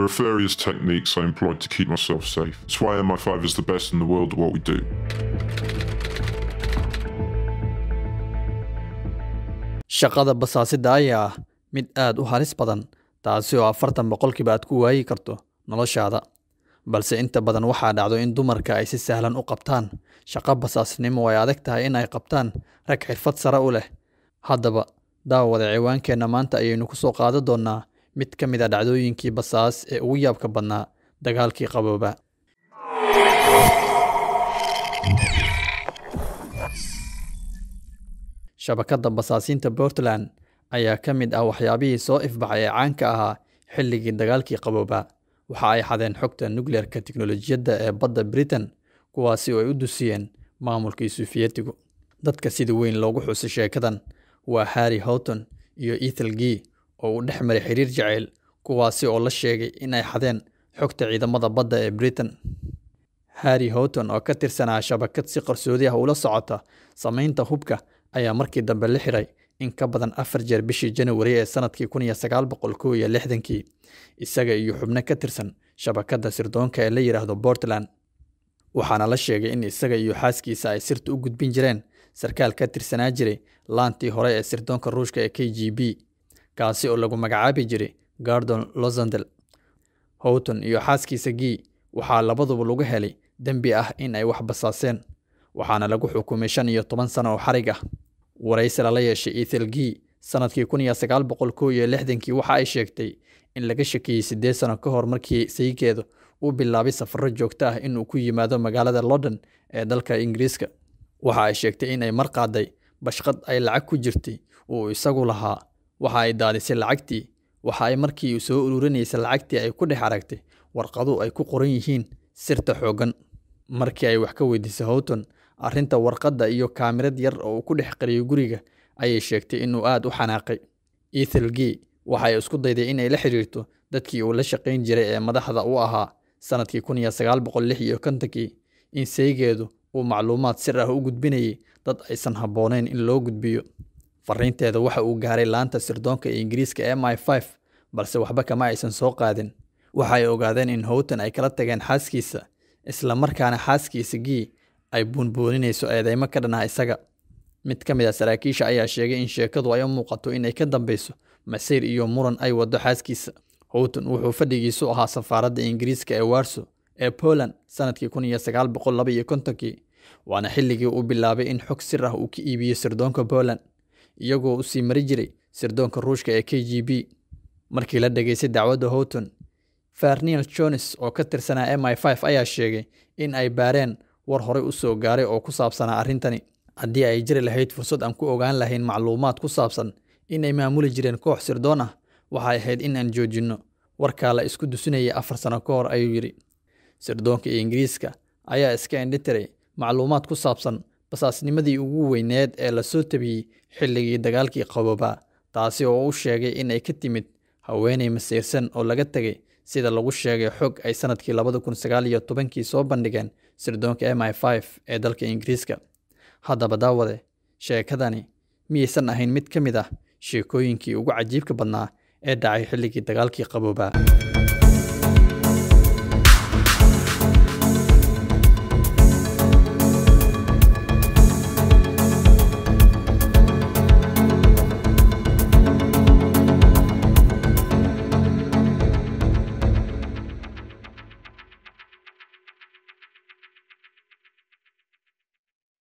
There are various techniques I employ to keep myself safe. It's why MI5 is the best in the world at what we do. shaqada basaasidda ayaa ah mid aad u halis badan taasi oo afartan boqolkiiba aad ku waayi karto noloshaada balse inta badan waxaa dhacdo in dumarka ay si sahlan u qabtaan shaqo basaasnimo ay adag tahay in ay qabtaan rag xirfad sare u leh haddaba daawada ciwaankeenna maanta ayaynu ku soo qaadan doonnaa mid ka mid a dhacdooyinkii basaas ee ugu yaabka badnaa dagaalkii qabooba shabakadda basaasiinta Portland ayaa ka mid ah waxyaabihii soo ifbaxay ee caanka ahaa xilligii dagaalkii qabooba waxa ay xadeen xogta nukleerka tiknolojiyadda ee badda Britain kuwaasi oo ay u dusiyeen maamulkii Sofiyeetigu dadka sida weyn loogu xusay sheekadan waa Harry Houghton iyo Ethel Gee oo uu dhex maray xiriir jacayl kuwaasi oo la sheegay in ay xadeen xogta ciidamada badda ee Britain. Harry Houghton oo ka tirsanaa shabakad si qarsoodi ah ula socota samaynta hubka ayaa markii dambe la xiray in ka badan afar jeer bishii January ee sannadkii kun iyo sagaal boqol kow iyo lixdankii isaga iyo xubno ka tirsan shabakadda sirdoonka ee la yidhaahdo Portland. Waxaana la sheegay in isaga iyo xaaskiisa ay sirta u gudbin jireen. Sarkaal ka tirsanaa jiray laantii hore ee sirdoonka ruushka ee k g b kaasi oo lagu magacaabi jiray gardon losandel houghton iyo xaaskiisa gee waxaa labaduba lagu helay dembi ah in ay wax basaaseen waxaana lagu xukumay shan iyo toban sano oo xarig ah. Waraysi lala yeeshay ethel gee sannadkii kun iyo sagaal boqol kow iyo lixdankii waxa ay sheegtay in laga shakiyey siddeed sano ka hor markii saygeedu uu bilaabay safarro joogto ah inuu ku yimaado magaalada london ee dalka ingiriiska. Waxa ay sheegtay in ay mar qaaday bashqad ay lacag ku jirtay uu isagu lahaa waxa ay daadisay lacagtii waxa ay markii soo ururinaysay lacagtii ay ku dhex aragtay warqadu ay ku qoran yihiin sirta xooggan markii ay wax ka weydiisay houghton arrinta warqadda iyo kaamirad yar oo uu ku dhex qariyay guriga ayay sheegtay inuu aad u xanaaqay. Ethel gee waxay isku dayday inay la xiriirto dadkii uu la shaqayn jiray ee madaxda u ahaa sannadkii kun iyo sagaal boqol lix iyo kontonkii in saygeedu uu macluumaad sir ah u gudbinayay dad aysan habboonayn in loo gudbiyo fariinteeda waxa uu gaaray laanta sirdoonka ingiriiska m i five balse waxba kama aysan soo qaadin. Waxa ay ogaadeen in houghton ay kala tageen xaaskiisa isla markaana xaaskiisa gee ay buunbuuninayso eedeymo ka dhanaa isaga. Mid ka mid a saraakiisha ayaa sheegay in sheekadu ay u muuqato inay ka dambeyso masayr iyo muran ay wado xaaskiisa. Houghton wuxuu fadhigiisu ahaa safaaradda ingiriiska ee warso ee poland sannadkii kun iyo sagaal boqol laba iyo kontonkii waana xilligii uu bilaabay in xog sir ah uu ka iibiyo sirdoonka poland iyagoo u sii mari jiray sirdoonka ruushka ee k g b. Markii la dhageystay dacwadda houghton farniel jones oo ka tirsanaa m i five ayaa sheegay in ay baareen war horey u soo gaaray oo ku saabsanaa arrintani. Haddii ay jiri lahayd fursad aan ku ogaan lahayn macluumaad ku saabsan in ay maamuli jireen koox sirdoon ah waxay ahayd in aan joojinno. Warkaa la isku dusinayay afar sano ka hor ayuu yidhi. Sirdoonka ingiriiska ayaa iska indhitiray macluumaad ku saabsan basaasnimadii ugu weyneed ee la soo tabiyey xilligii dagaalkii qaboobaa taasi oo u sheegay inay ka timid haweeney masiirsan oo laga tegay sida lagu sheegay xog ay sannadkii labada kun sagaal iyo tobankii soo bandhigeen sirdoonka m i five ee dalka ingiriiska. Haddaba daawade sheekadani miyaysan ahayn mid ka mid ah sheekooyinkii ugu cajiibka badnaa ee dhacay xilligii dagaalkii qaboobaa